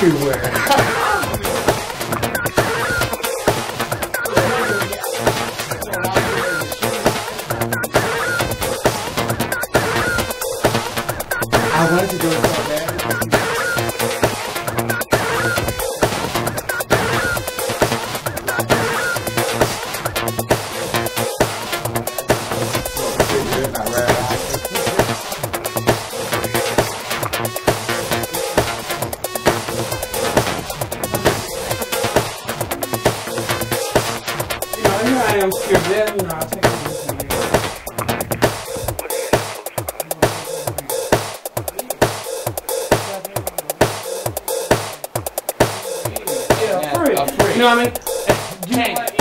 everywhere. I wanted to go there. You know what I mean? Hey.